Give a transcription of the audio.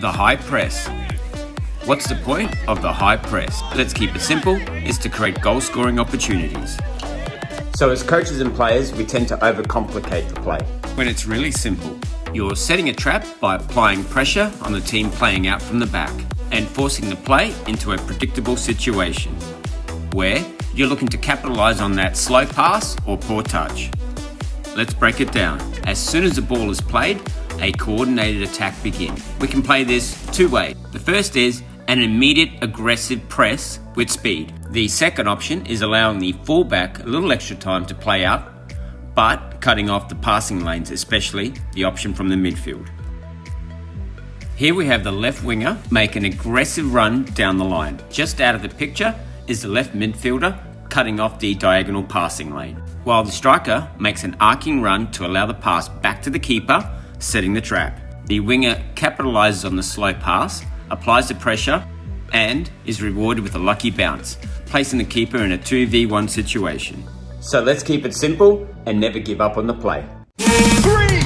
The high press. What's the point of the high press? Let's keep it simple, is to create goal scoring opportunities. So as coaches and players, we tend to overcomplicate the play. When it's really simple, you're setting a trap by applying pressure on the team playing out from the back and forcing the play into a predictable situation where you're looking to capitalize on that slow pass or poor touch. Let's break it down. As soon as the ball is played, a coordinated attack begins. We can play this two ways. The first is an immediate aggressive press with speed. The second option is allowing the fullback a little extra time to play out, but cutting off the passing lanes, especially the option from the midfield. Here we have the left winger make an aggressive run down the line. Just out of the picture is the left midfielder cutting off the diagonal passing lane, while the striker makes an arcing run to allow the pass back to the keeper, setting the trap. The winger capitalizes on the slow pass, applies the pressure, and is rewarded with a lucky bounce, placing the keeper in a 2v1 situation. So let's keep it simple and never give up on the play. Three,